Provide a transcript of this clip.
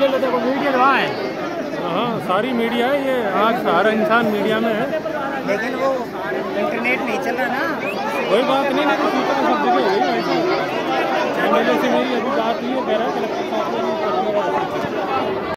कहाँ है? हाँ सारी मीडिया है ये आज हर इंसान मीडिया में है। लेकिन वो इंटरनेट नहीं चल रहा ना। कोई बात नहीं ना तो सूचना सब जगह हो एम एल ए से मेरी अभी बात हुई है कह रहा